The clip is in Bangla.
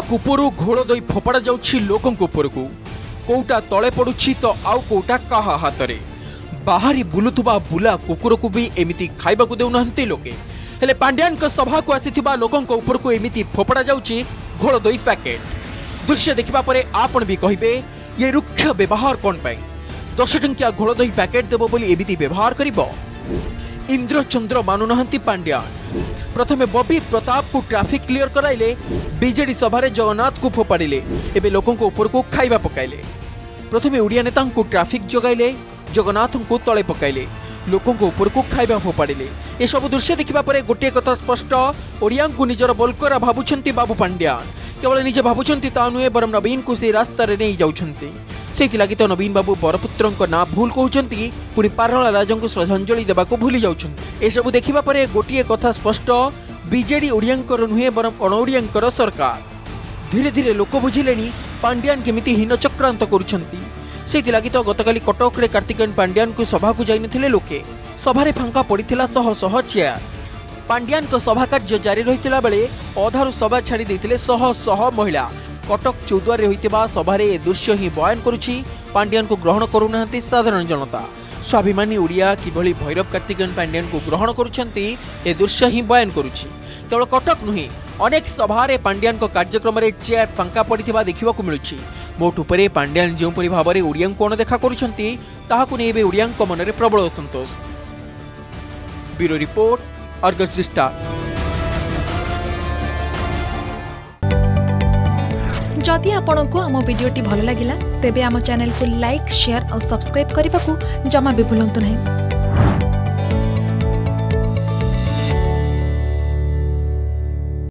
ଟ୍ରକ୍ ଉପରୁ ଘୋଳ ଦେଇ ଫୋପାଡ଼ା ଯାଉଛି ଲୋକଙ୍କ ଉପରକୁ କେଉଁଟା ତଳେ ପଡ଼ୁଛି ତ ଆଉ କେଉଁଟା କାହା ହାତରେ ବାହାରେ ବୁଲୁଥିବା ବୁଲା କୁକୁରକୁ ବି ଏମିତି ଖାଇବାକୁ ଦେଉନାହାନ୍ତି ଲୋକେ ହେଲେ ପାଣ୍ଡିଆନଙ୍କ ସଭାକୁ ଆସିଥିବା ଲୋକଙ୍କ ଉପରକୁ ଏମିତି ଫୋପଡ଼ା ଯାଉଛି ଘୋଳ ଦୋଇ ପ୍ୟାକେଟ୍ ଦୃଶ୍ୟ ଦେଖିବା ପରେ ଆପଣ ବି କହିବେ ଏ ରୁକ୍ଷ ବ୍ୟବହାର କ'ଣ ପାଇଁ ଦଶ ଟଙ୍କିଆ ଘୋଳ ଦହି ପ୍ୟାକେଟ୍ ଦେବ ବୋଲି ଏମିତି ବ୍ୟବହାର କରିବ ইন্দ্রচন্দ্র মানুনাহান্তি পাণ্ডিয়া প্রথমে ববি প্রতাপকু ট্রাফিক ক্লিয়র করাইলে বিজেডি সভার জগন্নাথকু ফোপাড়িলে এবে লোক উপরক খাইবা পকাইলে প্রথমে ওড়িয়া নেতা ট্রাফিক যোগাইলে জগন্নাথকু তলে পকাইলে লোক উপরক খাইবা ফোপাড়িলে এসব দৃশ্য দেখা পরে গোটিয়ে কথা স্পষ্ট ওড়িয়াঙ্কু নিজের বলকরা ভাবুছেন বাবু পাণ্ডিয়া কেবল নিজে ভাবুছেন তা নুহে বরং নবীনকু সেই রাস্তায় নিয়ে যাচ্ছেন ସେଇଥିଲାଗି ତ ନବୀନ ବାବୁ ବରପୁତ୍ରଙ୍କ ନାଁ ଭୁଲ କହୁଛନ୍ତି ପୁଣି ପାରଳା ରାଜାଙ୍କୁ ଶ୍ରଦ୍ଧାଞ୍ଜଳି ଦେବାକୁ ଭୁଲି ଯାଉଛନ୍ତି ଏସବୁ ଦେଖିବା ପରେ ଗୋଟିଏ କଥା ସ୍ପଷ୍ଟ ବିଜେଡି ଓଡ଼ିଆଙ୍କର ନୁହେଁ ବରଂ ଅଣଓଡ଼ିଆଙ୍କର ସରକାର ଧୀରେ ଧୀରେ ଲୋକ ବୁଝିଲେଣି ପାଣ୍ଡିଆନ୍ କେମିତି ହୀନଚକ୍ରାନ୍ତ କରୁଛନ୍ତି ସେଇଥିଲାଗି ତ ଗତକାଲି କଟକରେ କାର୍ତ୍ତିକେୟନ ପାଣ୍ଡିଆନଙ୍କୁ ସଭାକୁ ଯାଇନଥିଲେ ଲୋକେ ସଭାରେ ଫାଙ୍କା ପଡ଼ିଥିଲା ଶହ ଶହ ଚେୟାର ପାଣ୍ଡିଆନଙ୍କ ସଭା କାର୍ଯ୍ୟ ଜାରି ରହିଥିଲା ବେଳେ ଅଧାରୁ ସଭା ଛାଡ଼ି ଦେଇଥିଲେ ଶହ ଶହ ମହିଳା কটক চৌদ্বারে হয়েছে সভার এ দৃশ্য হি বয়ান করুছি পাণ্ডিয়ান গ্রহণ করু না সাধারণ জনতা স্বাভিমানী ওড়িয়া কিভাবে ভৈরব কার্তিকেয়ন পাণ্ডিয়ান গ্রহণ করছেন এ দৃশ্য হি বয়ান করুছি কেবল কটক নুহে অনেক সভার পাণ্ডিয়ান কার্যক্রমে চেয়ার ফাঙ্কা পড়ি দেখা মিলুছি মোট উপরে পাণ্ডিয়ান যেপরি ভাবে ওড়িয়া ଅଣଦେଖା କରୁଛନ୍ତି ତାହାକୁ ନେଇ ଏବେ ଓଡ଼ିଆଙ୍କ ମନରେ ପ୍ରବଳ ଅସନ୍ତୋଷ ବ୍ୟୁରୋ ରିପୋର୍ଟ ଅର୍ଗସ୍ ଡିଷ୍ଟାର जदि आपण आम भिडी भल लगा तेब आम चेल्क लाइक सेयार और सब्सक्राइब करने को जमा भी भूलु ना